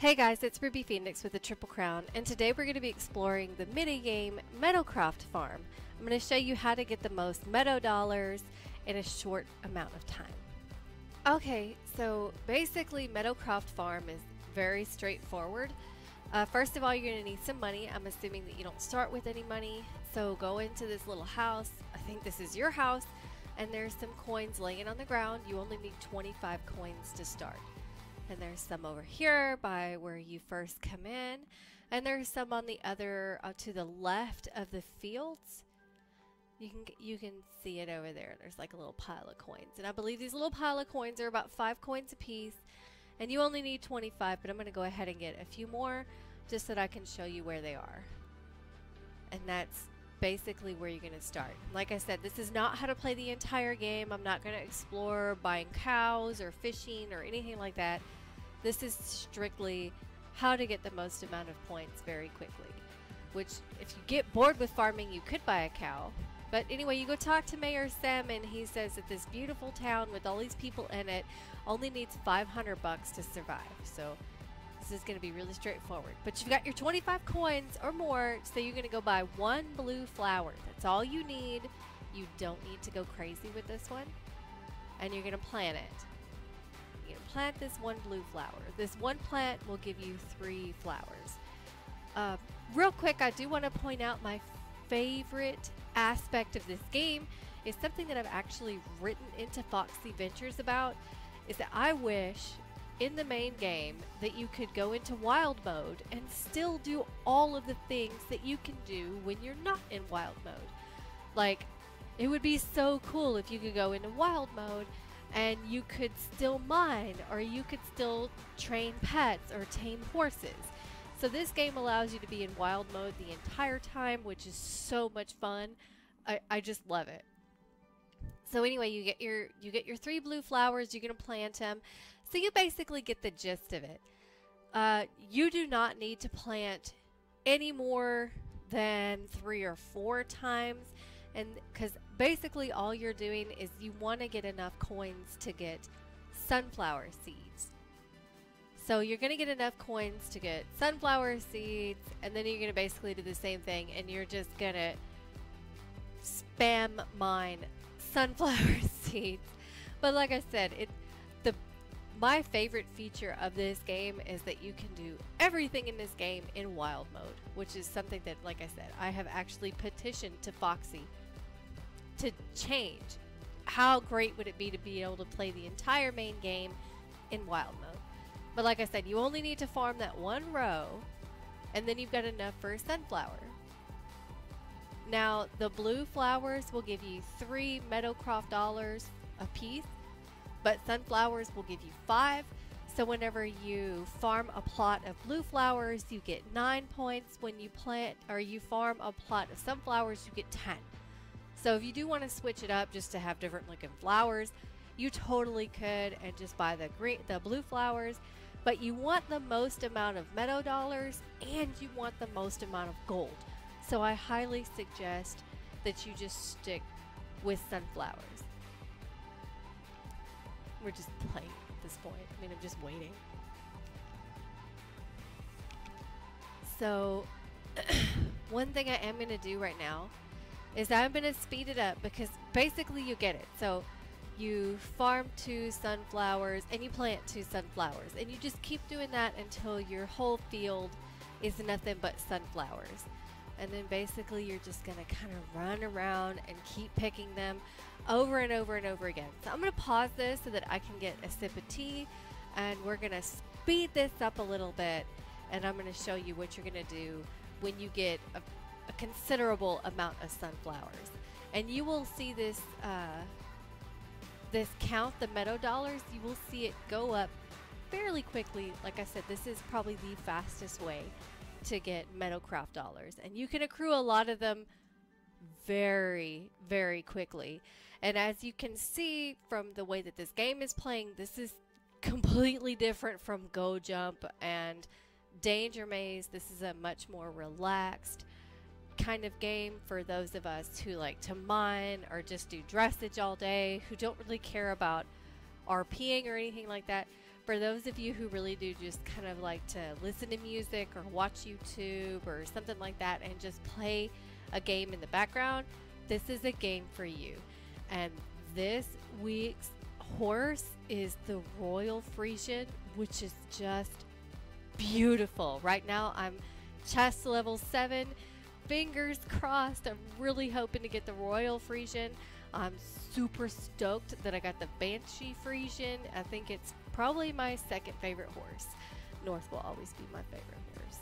Hey guys, it's Ruby Phoenix with the Triple Crown, and today we're going to be exploring the mini-game Meadowcroft Farm. I'm going to show you how to get the most Meadow Dollars in a short amount of time. Okay, so basically Meadowcroft Farm is very straightforward. Uh, first of all, you're going to need some money. I'm assuming that you don't start with any money, so go into this little house. I think this is your house, and there's some coins laying on the ground. You only need 25 coins to start. And there's some over here by where you first come in. And there's some on the other, uh, to the left of the fields. You can you can see it over there. There's like a little pile of coins. And I believe these little pile of coins are about five coins a piece. And you only need 25, but I'm going to go ahead and get a few more just so that I can show you where they are. And that's basically where you're going to start. Like I said, this is not how to play the entire game. I'm not going to explore buying cows or fishing or anything like that. This is strictly how to get the most amount of points very quickly. Which, if you get bored with farming, you could buy a cow. But anyway, you go talk to Mayor Sam, and he says that this beautiful town with all these people in it only needs 500 bucks to survive. So this is going to be really straightforward. But you've got your 25 coins or more, so you're going to go buy one blue flower. That's all you need. You don't need to go crazy with this one. And you're going to plant it plant this one blue flower. This one plant will give you three flowers. Uh, real quick, I do want to point out my favorite aspect of this game is something that I've actually written into Foxie Ventures about is that I wish in the main game that you could go into wild mode and still do all of the things that you can do when you're not in wild mode. Like, it would be so cool if you could go into wild mode and you could still mine or you could still train pets or tame horses. So this game allows you to be in wild mode the entire time, which is so much fun. I, I just love it. So anyway, you get your you get your three blue flowers. You're gonna plant them, so you basically get the gist of it. Uh, you do not need to plant any more than three or four times and because basically all you're doing is you want to get enough coins to get sunflower seeds. So you're going to get enough coins to get sunflower seeds, and then you're going to basically do the same thing, and you're just going to spam mine sunflower seeds. But like I said, it the my favorite feature of this game is that you can do everything in this game in wild mode, which is something that, like I said, I have actually petitioned to Foxie to change. How great would it be to be able to play the entire main game in wild mode? But like I said, you only need to farm that one row, and then you've got enough for a sunflower. Now, the blue flowers will give you three Meadowcroft dollars a piece, but sunflowers will give you five. So whenever you farm a plot of blue flowers, you get nine points. When you plant or you farm a plot of sunflowers, you get 10. So if you do want to switch it up just to have different looking flowers, you totally could and just buy the green, the blue flowers. But you want the most amount of meadow dollars and you want the most amount of gold. So I highly suggest that you just stick with sunflowers. We're just playing at this point. I mean, I'm just waiting. So, one thing I am going to do right now is I'm going to speed it up because basically you get it. So you farm two sunflowers and you plant two sunflowers and you just keep doing that until your whole field is nothing but sunflowers. And then basically you're just going to kind of run around and keep picking them over and over and over again. So I'm going to pause this so that I can get a sip of tea and we're going to speed this up a little bit and I'm going to show you what you're going to do when you get a a considerable amount of sunflowers. And you will see this uh, this count, the meadow dollars, you will see it go up fairly quickly. Like I said, this is probably the fastest way to get Meadowcroft dollars. And you can accrue a lot of them very, very quickly. And as you can see from the way that this game is playing, this is completely different from Go Jump and Danger Maze. This is a much more relaxed, kind of game for those of us who like to mine or just do dressage all day, who don't really care about RPing or anything like that. for those of you who really do just kind of like to listen to music or watch YouTube or something like that and just play a game in the background, this is a game for you. And this week's horse is the Royal Frisian, which is just beautiful. Right now, I'm chest level 7. Fingers crossed. I'm really hoping to get the Royal Frisian. I'm super stoked that I got the Banshee Frisian. I think it's probably my second favorite horse. North will always be my favorite horse.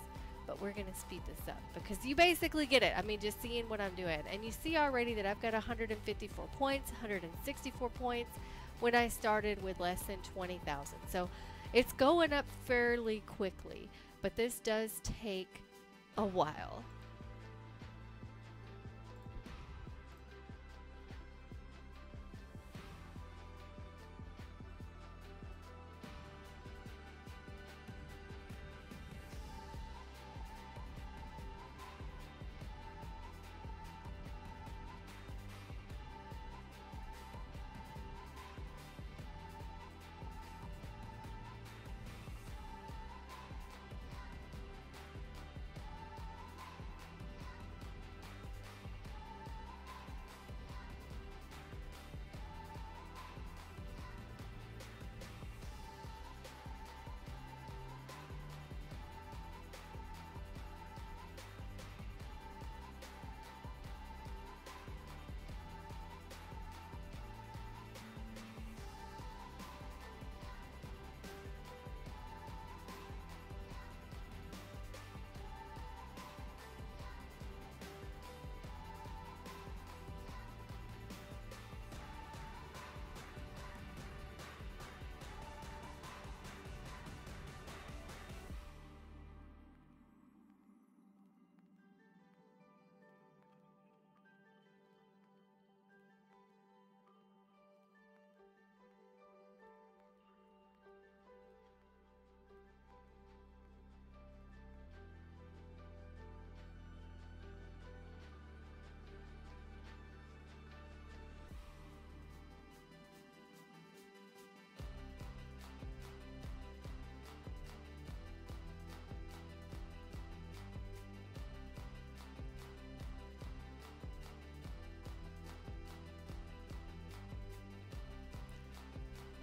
But we're going to speed this up because you basically get it. I mean, just seeing what I'm doing. And you see already that I've got 154 points, 164 points when I started with less than 20,000. So it's going up fairly quickly, but this does take a while.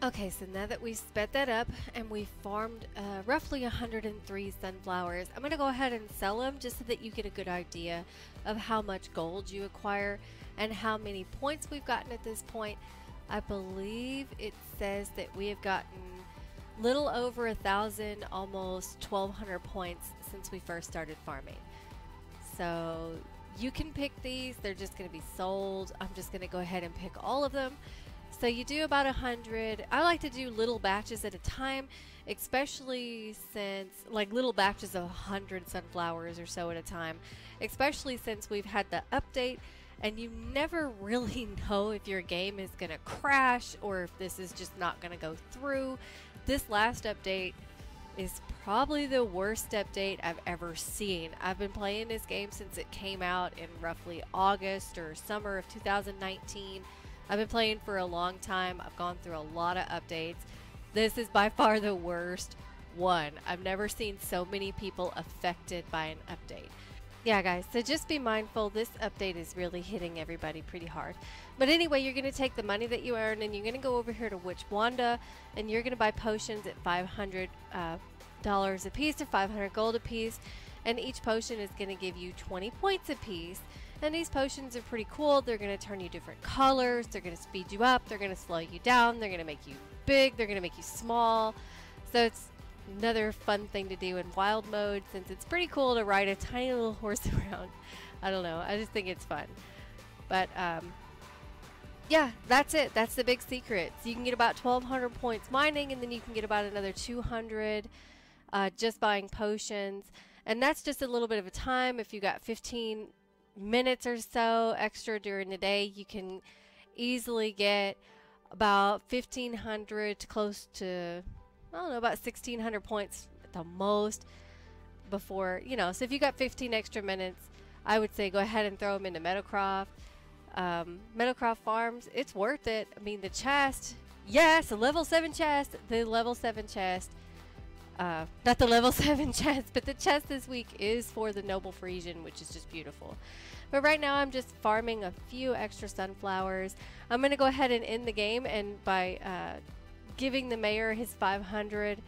Okay, so now that we've sped that up and we farmed uh, roughly 103 sunflowers, I'm going to go ahead and sell them just so that you get a good idea of how much gold you acquire and how many points we've gotten at this point. I believe it says that we have gotten little over a thousand, almost 1200 points since we first started farming. So you can pick these, they're just going to be sold. I'm just going to go ahead and pick all of them so you do about a hundred. I like to do little batches at a time, especially since like little batches of a hundred sunflowers or so at a time, especially since we've had the update and you never really know if your game is going to crash or if this is just not going to go through. This last update is probably the worst update I've ever seen. I've been playing this game since it came out in roughly August or summer of 2019 I've been playing for a long time. I've gone through a lot of updates. This is by far the worst one. I've never seen so many people affected by an update. Yeah, guys, so just be mindful. This update is really hitting everybody pretty hard. But anyway, you're going to take the money that you earn and you're going to go over here to Witch Wanda and you're going to buy potions at $500 uh, a piece or 500 gold a piece. And each potion is going to give you 20 points a piece. And these potions are pretty cool. They're going to turn you different colors. They're going to speed you up. They're going to slow you down. They're going to make you big. They're going to make you small. So it's another fun thing to do in wild mode since it's pretty cool to ride a tiny little horse around. I don't know. I just think it's fun. But um, yeah, that's it. That's the big secret. So you can get about 1,200 points mining, and then you can get about another 200 uh, just buying potions. And that's just a little bit of a time. If you got 15 minutes or so extra during the day, you can easily get about 1500 to close to, I don't know, about 1600 points at the most before, you know. So if you got 15 extra minutes, I would say go ahead and throw them into Meadowcroft. Um, Meadowcroft Farms, it's worth it. I mean, the chest, Yes, a level 7 chest. The level 7 chest. Uh, not the level 7 chest, but the chest this week is for the Noble Frisian, which is just beautiful. But right now I'm just farming a few extra sunflowers. I'm going to go ahead and end the game and by uh, giving the mayor his 500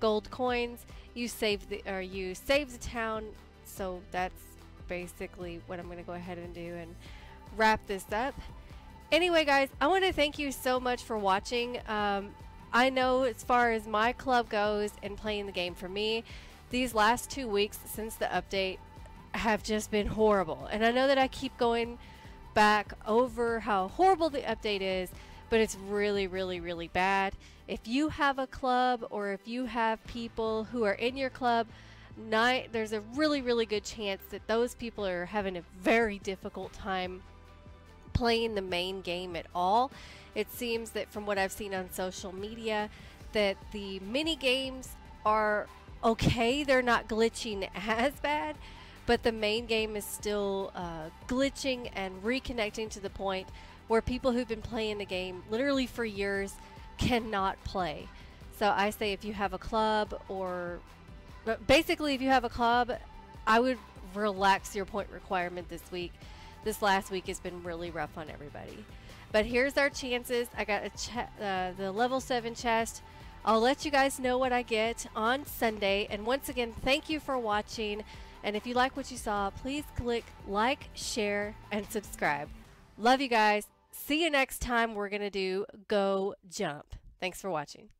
gold coins, you save the or you save the town. So that's basically what I'm going to go ahead and do and wrap this up. Anyway, guys, I want to thank you so much for watching. Um, I know as far as my club goes and playing the game for me, these last two weeks since the update have just been horrible. And I know that I keep going back over how horrible the update is, but it's really, really, really bad. If you have a club or if you have people who are in your club, night there's a really, really good chance that those people are having a very difficult time playing the main game at all. It seems that from what I've seen on social media that the mini games are okay. They're not glitching as bad, but the main game is still uh, glitching and reconnecting to the point where people who've been playing the game literally for years cannot play. So I say if you have a club or basically if you have a club, I would relax your point requirement this week. This last week has been really rough on everybody. But here's our chances. I got a uh, the level 7 chest. I'll let you guys know what I get on Sunday. And once again, thank you for watching. And if you like what you saw, please click like, share, and subscribe. Love you guys. See you next time. We're going to do Go Jump. Thanks for watching.